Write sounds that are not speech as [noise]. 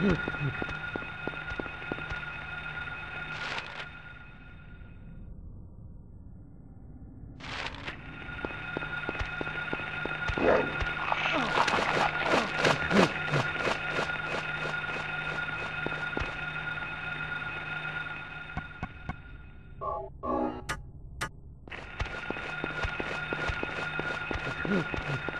Mm-hmm. [laughs]